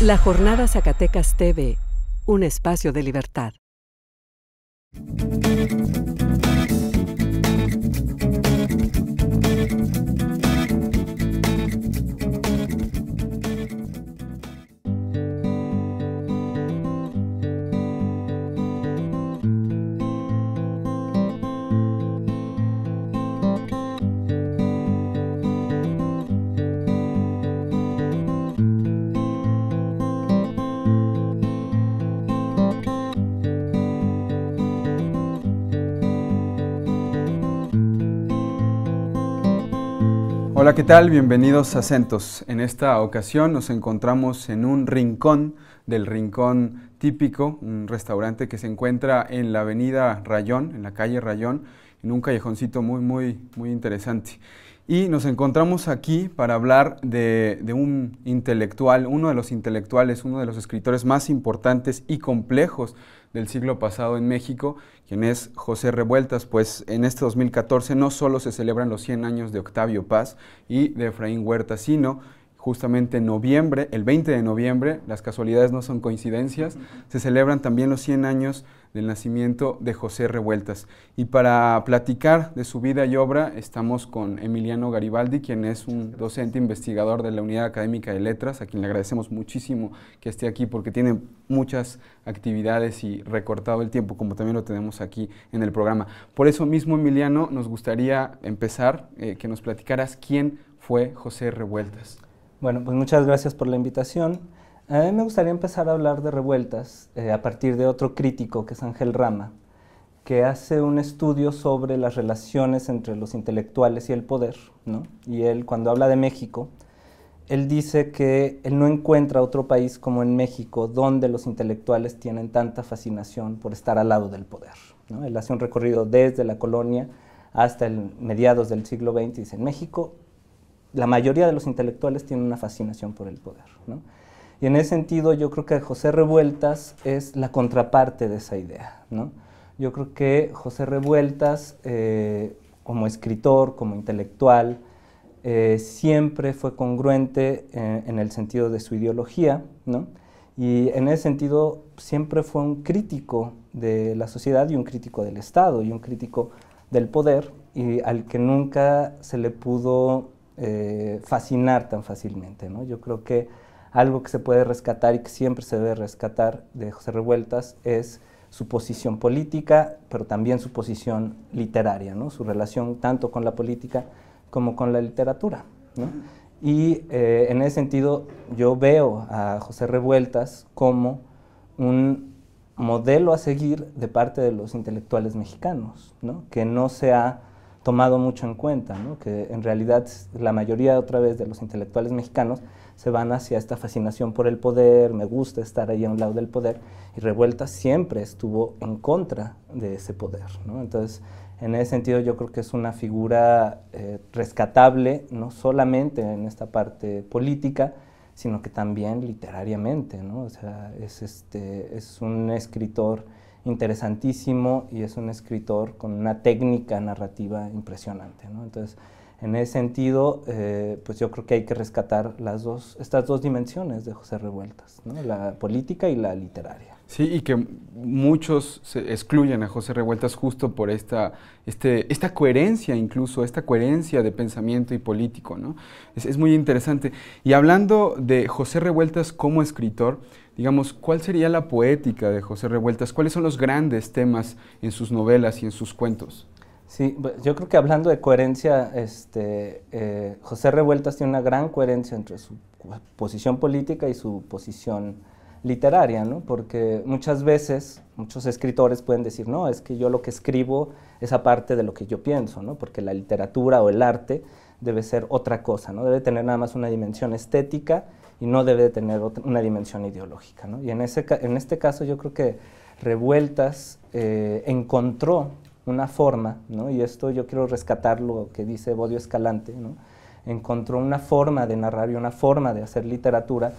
La Jornada Zacatecas TV, un espacio de libertad. Hola, ¿qué tal? Bienvenidos a Centos. En esta ocasión nos encontramos en un rincón del rincón típico, un restaurante que se encuentra en la avenida Rayón, en la calle Rayón, en un callejoncito muy, muy, muy interesante. Y nos encontramos aquí para hablar de, de, un intelectual, uno de los intelectuales, uno de los escritores más importantes y complejos del siglo pasado en México, quien es José Revueltas, pues en este 2014 no solo se celebran los 100 años de Octavio Paz y de Efraín Huerta, sino justamente en noviembre, el 20 de noviembre, las casualidades no son coincidencias, se celebran también los 100 años del nacimiento de José Revueltas. Y para platicar de su vida y obra estamos con Emiliano Garibaldi, quien es un docente investigador de la Unidad Académica de Letras, a quien le agradecemos muchísimo que esté aquí porque tiene muchas actividades y recortado el tiempo, como también lo tenemos aquí en el programa. Por eso mismo, Emiliano, nos gustaría empezar, eh, que nos platicaras quién fue José Revueltas. Bueno, pues muchas gracias por la invitación. A mí me gustaría empezar a hablar de revueltas eh, a partir de otro crítico que es Ángel Rama, que hace un estudio sobre las relaciones entre los intelectuales y el poder. ¿no? Y él, cuando habla de México, él dice que él no encuentra otro país como en México donde los intelectuales tienen tanta fascinación por estar al lado del poder. ¿no? Él hace un recorrido desde la colonia hasta el mediados del siglo XX y dice, en México la mayoría de los intelectuales tienen una fascinación por el poder. ¿no? Y en ese sentido yo creo que José Revueltas es la contraparte de esa idea. ¿no? Yo creo que José Revueltas, eh, como escritor, como intelectual, eh, siempre fue congruente eh, en el sentido de su ideología, ¿no? y en ese sentido siempre fue un crítico de la sociedad y un crítico del Estado y un crítico del poder, y al que nunca se le pudo eh, fascinar tan fácilmente. ¿no? Yo creo que algo que se puede rescatar y que siempre se debe rescatar de José Revueltas es su posición política, pero también su posición literaria, ¿no? su relación tanto con la política como con la literatura. ¿no? Y eh, en ese sentido yo veo a José Revueltas como un modelo a seguir de parte de los intelectuales mexicanos, ¿no? que no se ha tomado mucho en cuenta, ¿no? que en realidad la mayoría otra vez de los intelectuales mexicanos se van hacia esta fascinación por el poder, me gusta estar ahí a un lado del poder, y Revuelta siempre estuvo en contra de ese poder. ¿no? Entonces, en ese sentido yo creo que es una figura eh, rescatable, no solamente en esta parte política, sino que también literariamente, ¿no? O sea, es, este, es un escritor interesantísimo y es un escritor con una técnica narrativa impresionante. ¿no? Entonces, en ese sentido, eh, pues yo creo que hay que rescatar las dos, estas dos dimensiones de José Revueltas, la política y la literaria. Sí, y que muchos se excluyen a José Revueltas justo por esta, este, esta coherencia, incluso esta coherencia de pensamiento y político, ¿no? Es muy interesante. Y hablando de José Revueltas como escritor, digamos, ¿cuál sería la poética de José Revueltas? ¿Cuáles son los grandes temas en sus novelas y en sus cuentos? Sí, yo creo que hablando de coherencia, este, eh, José Revueltas tiene una gran coherencia entre su posición política y su posición literaria, ¿no? Porque muchas veces muchos escritores pueden decir, no, es que yo lo que escribo es aparte de lo que yo pienso, ¿no? Porque la literatura o el arte debe ser otra cosa, ¿no? Debe tener nada más una dimensión estética y no debe tener una dimensión ideológica, ¿no? Y en, ese, en este caso yo creo que Revueltas eh, encontró una forma, ¿no? y esto yo quiero rescatar lo que dice Bodio Escalante, ¿no? encontró una forma de narrar y una forma de hacer literatura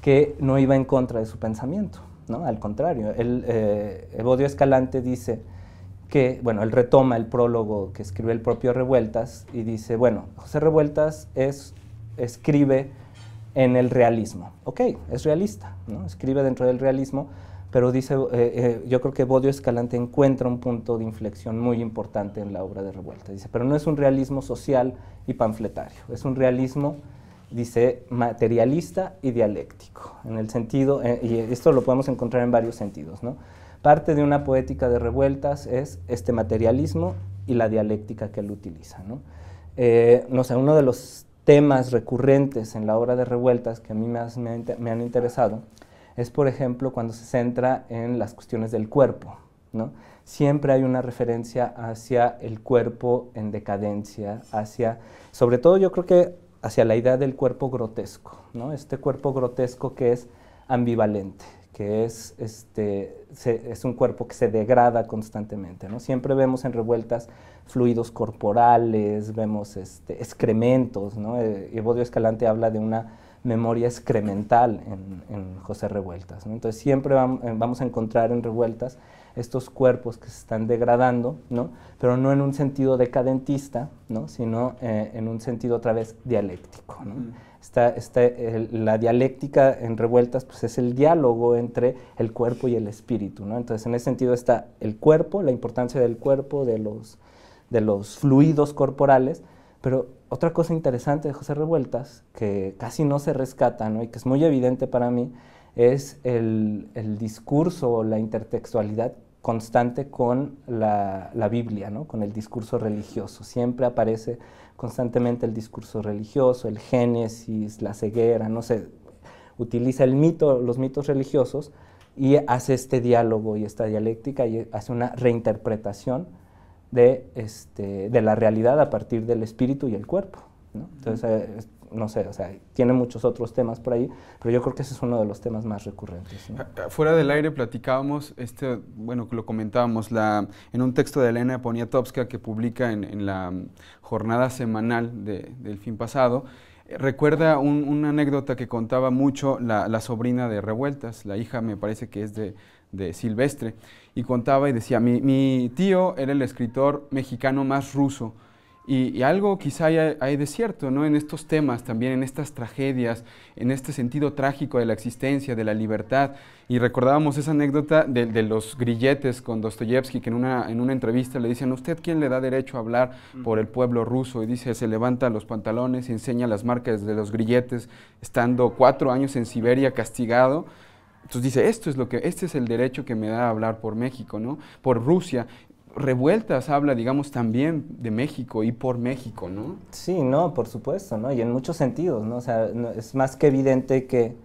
que no iba en contra de su pensamiento, ¿no? Al contrario, él, eh, Evodio Escalante dice que, bueno, él retoma el prólogo que escribe el propio Revueltas y dice, bueno, José Revueltas es, escribe en el realismo. Ok, es realista, escribe dentro del realismo, pero dice, eh, eh, yo creo que Bodio Escalante encuentra un punto de inflexión muy importante en la obra de Revuelta. Dice, pero no es un realismo social y panfletario, es un realismo, dice, materialista y dialéctico, en el sentido, eh, y esto lo podemos encontrar en varios sentidos, ¿no? Parte de una poética de revueltas es este materialismo y la dialéctica que él utiliza, ¿no? no sé, uno de los temas recurrentes en la obra de revueltas que a mí me han interesado es, por ejemplo, cuando se centra en las cuestiones del cuerpo. ¿no? Siempre hay una referencia hacia el cuerpo en decadencia, hacia, sobre todo yo creo que hacia la idea del cuerpo grotesco, ¿no? este cuerpo grotesco que es ambivalente, que es, este, es un cuerpo que se degrada constantemente. ¿no? Siempre vemos en revueltas fluidos corporales, vemos este, excrementos. ¿no? Eh, Evodio Escalante habla de una memoria excremental en, José Revueltas. Entonces siempre eh, vamos a encontrar en Revueltas estos cuerpos que se están degradando, ¿no? pero no en un sentido decadentista, ¿no? sino eh, en un sentido otra vez dialéctico. la dialéctica en Revueltas pues, es el diálogo entre el cuerpo y el espíritu. ¿no? Entonces en ese sentido está el cuerpo, la importancia del cuerpo, de los, de los fluidos corporales, pero otra cosa interesante de José Revueltas, que casi no se rescata y que es muy evidente para mí, es el, discurso o la intertextualidad constante con la, Biblia, ¿no? con el discurso religioso. Siempre aparece constantemente el discurso religioso, el Génesis, la ceguera, no sé, utiliza el mito, los mitos religiosos y hace este diálogo y esta dialéctica y hace una reinterpretación de, este, de la realidad a partir del espíritu y el cuerpo. ¿no? Entonces, eh, no sé, o sea, tiene muchos otros temas por ahí, pero yo creo que ese es uno de los temas más recurrentes. Fuera del aire platicábamos, este, bueno, lo comentábamos, la, en un texto de Elena Poniatowska que publica en, la jornada semanal del fin pasado, eh, recuerda una anécdota que contaba mucho la, la, sobrina de Revueltas, la hija me parece que es de, de Silvestre, y contaba y decía, mi, tío era el escritor mexicano más ruso, y, algo quizá hay, de cierto, ¿no? En estos temas también, en estas tragedias, en este sentido trágico de la existencia, de la libertad. Y recordábamos esa anécdota de, los grilletes con Dostoyevsky, que en una, en una entrevista le dicen, ¿a usted quién le da derecho a hablar por el pueblo ruso? Y dice, se levanta los pantalones y enseña las marcas de los grilletes, estando cuatro años en Siberia castigado entonces dice, esto es lo que, este es el derecho que me da a hablar por México, ¿no? Por Rusia. Revueltas habla, digamos, también de México y por México, ¿no? Sí, no, por supuesto, ¿no? Y en muchos sentidos, ¿no? O sea, es más que evidente que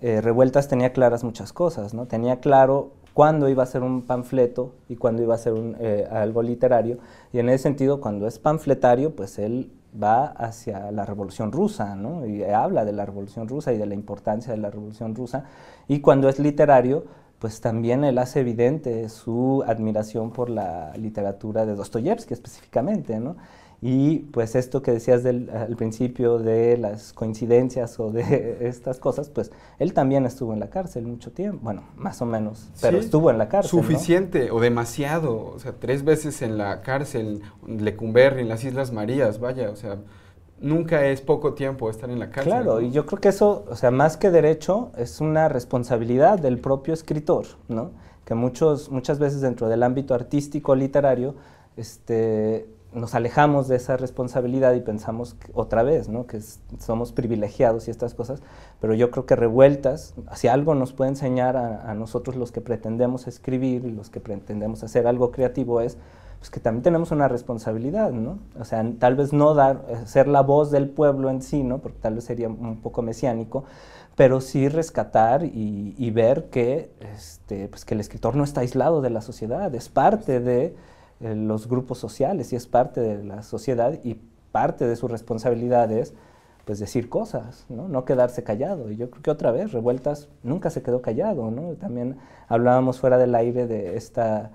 eh, Revueltas tenía claras muchas cosas, ¿no? Tenía claro cuándo iba a ser un panfleto y cuándo iba a ser un, eh, algo literario. Y en ese sentido, cuando es panfletario, pues él va hacia la Revolución Rusa, ¿no? Y habla de la Revolución Rusa y de la importancia de la Revolución Rusa. Y cuando es literario, pues también él hace evidente su admiración por la literatura de Dostoyevsky específicamente, ¿no? Y pues esto que decías del, al principio de las coincidencias o de estas cosas, pues él también estuvo en la cárcel mucho tiempo, bueno, más o menos, pero estuvo en la cárcel. Suficiente o demasiado, o sea, tres veces en la cárcel, en Lecumberri, en las Islas Marías, vaya, o sea, nunca es poco tiempo estar en la cárcel. Claro, y yo creo que eso, o sea, más que derecho, es una responsabilidad del propio escritor, ¿no? Que muchos, muchas veces dentro del ámbito artístico literario, este, nos alejamos de esa responsabilidad y pensamos otra vez, ¿no? que somos privilegiados y estas cosas, pero yo creo que revueltas, si algo nos puede enseñar a, nosotros los que pretendemos escribir y los que pretendemos hacer algo creativo es pues, que también tenemos una responsabilidad, ¿no? O sea, tal vez no dar, eh, ser la voz del pueblo en sí, ¿no? Porque tal vez sería un poco mesiánico, pero sí rescatar y, ver que, este, pues que el escritor no está aislado de la sociedad, es parte de eh, los grupos sociales y es parte de la sociedad y parte de su responsabilidad es pues decir cosas, ¿no? no quedarse callado. Y yo creo que otra vez, Revueltas nunca se quedó callado, ¿no? También hablábamos fuera del aire de esta,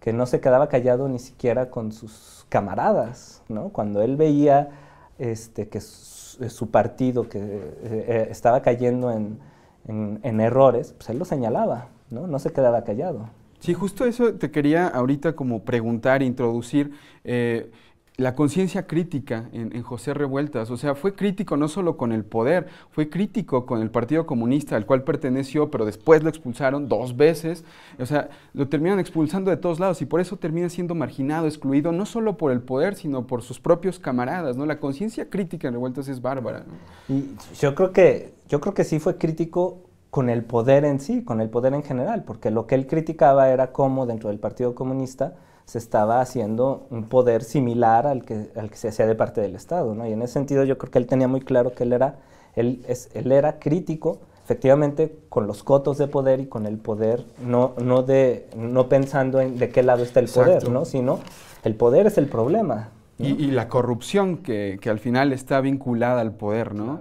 que no se quedaba callado ni siquiera con sus camaradas, ¿no? Cuando él veía este, que su, partido que eh, eh, estaba cayendo en, en, errores, pues él lo señalaba, ¿no? No se quedaba callado. Sí, justo eso te quería ahorita como preguntar, introducir. Eh, la conciencia crítica en, José Revueltas. O sea, fue crítico no solo con el poder, fue crítico con el Partido Comunista al cual perteneció, pero después lo expulsaron dos veces. O sea, lo terminan expulsando de todos lados y por eso termina siendo marginado, excluido, no solo por el poder, sino por sus propios camaradas. ¿no? La conciencia crítica en Revueltas es bárbara. Y yo creo, que, yo creo que sí fue crítico con el poder en sí, con el poder en general, porque lo que él criticaba era cómo dentro del Partido Comunista se estaba haciendo un poder similar al que, al que se hacía de parte del Estado. ¿no? Y en ese sentido yo creo que él tenía muy claro que él era, él es, él era crítico efectivamente con los cotos de poder y con el poder, no, no, de, no pensando en de qué lado está el poder, ¿no? sino el poder es el problema. Y, y, la corrupción que, que, al final está vinculada al poder, ¿no?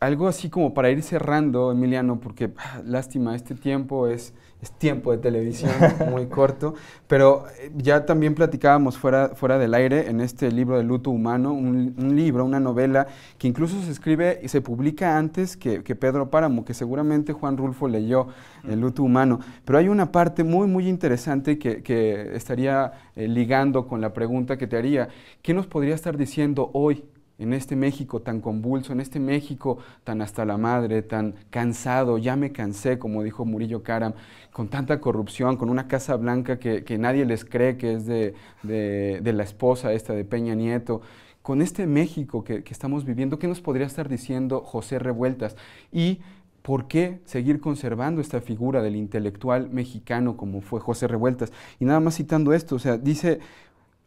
Algo así como para ir cerrando, Emiliano, porque ah, lástima, este tiempo es es tiempo de televisión muy corto, pero eh, ya también platicábamos fuera, fuera del aire en este libro de luto humano, un, libro, una novela que incluso se escribe y se publica antes que, Pedro Páramo, que seguramente Juan Rulfo leyó, El luto humano, pero hay una parte muy, muy interesante que, estaría eh, ligando con la pregunta que te haría, ¿qué nos podría estar diciendo hoy en este México tan convulso, en este México tan hasta la madre, tan cansado, ya me cansé, como dijo Murillo Karam, con tanta corrupción, con una Casa Blanca que, nadie les cree que es de, la esposa esta de Peña Nieto, con este México que, que estamos viviendo, ¿qué nos podría estar diciendo José Revueltas? Y ¿Por qué seguir conservando esta figura del intelectual mexicano como fue José Revueltas? Y nada más citando esto, o sea, dice,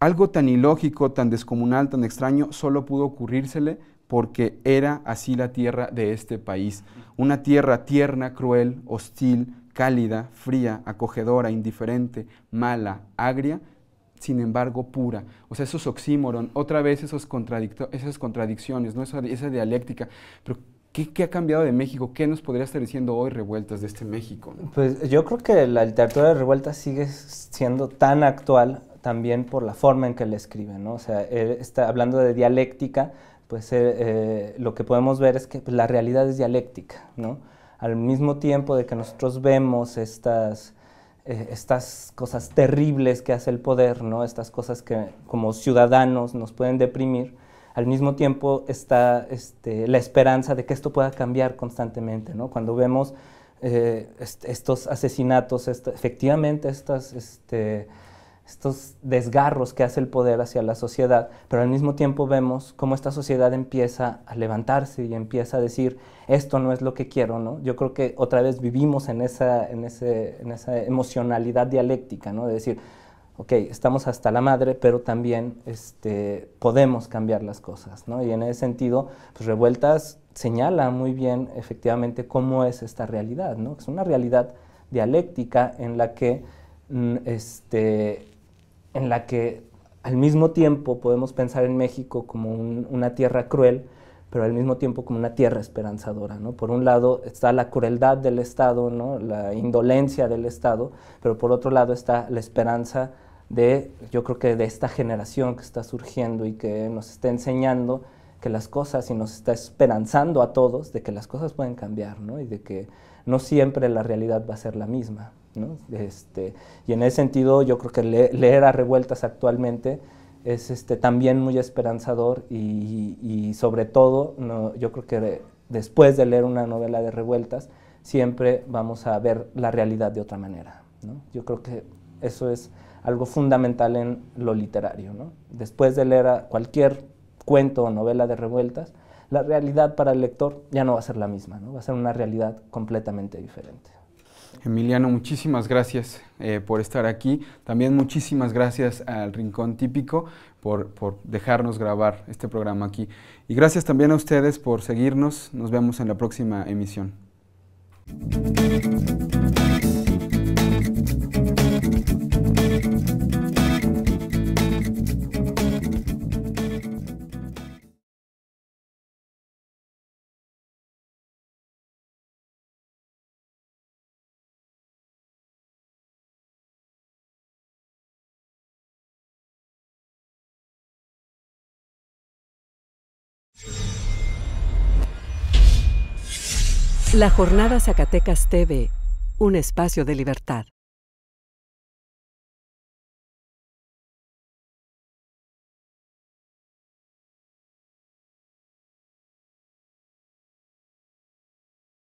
algo tan ilógico, tan descomunal, tan extraño, solo pudo ocurrírsele porque era así la tierra de este país. Una tierra tierna, cruel, hostil, cálida, fría, acogedora, indiferente, mala, agria, sin embargo pura. O sea, esos oxímoron, otra vez esos esas contradicciones, ¿no? esa, esa dialéctica. Pero ¿Qué, ha cambiado de México? ¿Qué nos podría estar diciendo hoy Revueltas de este México? Pues yo creo que la literatura de Revueltas sigue siendo tan actual también por la forma en que le escribe, ¿no? O sea, él está hablando de dialéctica, pues eh, eh, lo que podemos ver es que pues, la realidad es dialéctica, ¿no? Al mismo tiempo de que nosotros vemos estas, eh, estas cosas terribles que hace el poder, ¿no? Estas cosas que como ciudadanos nos pueden deprimir, al mismo tiempo está este, la esperanza de que esto pueda cambiar constantemente, ¿no? Cuando vemos estos asesinatos, efectivamente estas... Este, estos desgarros que hace el poder hacia la sociedad, pero al mismo tiempo vemos cómo esta sociedad empieza a levantarse y empieza a decir, esto no es lo que quiero, ¿no? Yo creo que otra vez vivimos en esa, en ese, en esa emocionalidad dialéctica, ¿no? De decir, ok, estamos hasta la madre, pero también este, podemos cambiar las cosas, ¿no? Y en ese sentido, pues Revueltas señala muy bien efectivamente cómo es esta realidad, ¿no? Es una realidad dialéctica en la que mm, este, en la que al mismo tiempo podemos pensar en México como una tierra cruel, pero al mismo tiempo como una tierra esperanzadora. ¿no? Por un lado está la crueldad del Estado, ¿no? la indolencia del Estado, pero por otro lado está la esperanza de, yo creo que de esta generación que está surgiendo y que nos está enseñando que las cosas y nos está esperanzando a todos de que las cosas pueden cambiar ¿no? y de que no siempre la realidad va a ser la misma. Este, y en ese sentido yo creo que leer a revueltas actualmente es este, también muy esperanzador y, sobre todo yo creo que después de leer una novela de revueltas siempre vamos a ver la realidad de otra manera. Yo creo que eso es algo fundamental en lo literario. Después de leer cualquier cuento o novela de revueltas, la realidad para el lector ya no va a ser la misma, va a ser una realidad completamente diferente. Emiliano, muchísimas gracias eh, por estar aquí. También muchísimas gracias al Rincón Típico por, por, dejarnos grabar este programa aquí. Y gracias también a ustedes por seguirnos. Nos vemos en la próxima emisión. La Jornada Zacatecas TV, un espacio de libertad.